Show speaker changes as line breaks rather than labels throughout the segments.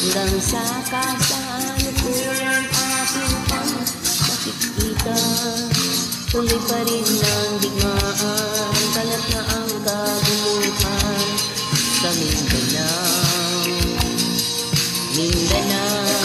Hanggang sa kasalukuyan aking pang nakikita Tuloy pa rin ang digmaan Kalat na ang kaguluhan Sa Mindanao. Mindanao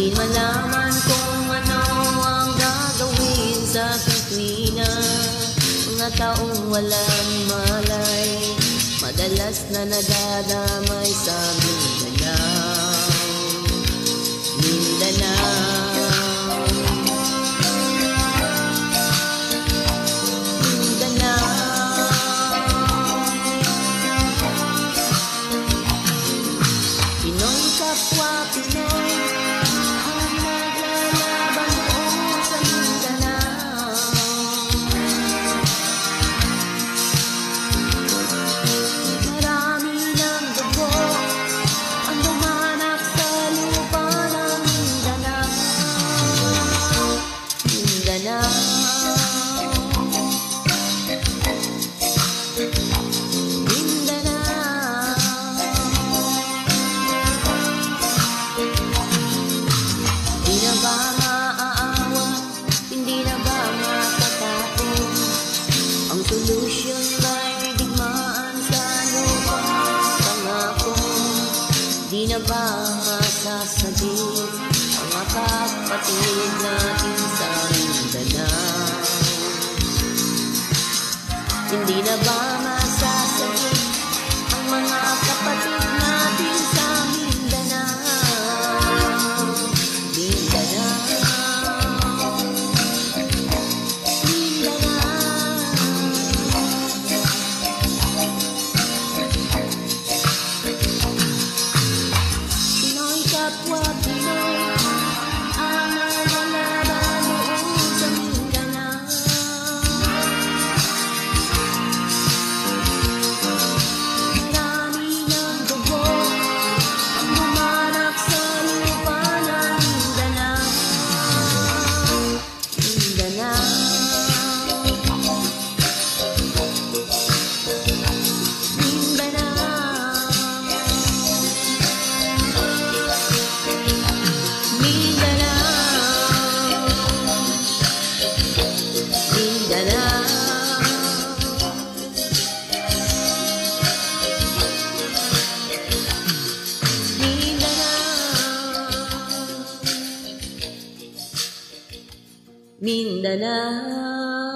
Hindi malaman kung ano ang gagawin sa tuwina Mga taong walang malay Madalas na nadadamay sa Mindanao ba masasagip Ang kapatid natin sa Mindanao Hindi na ba Mindanao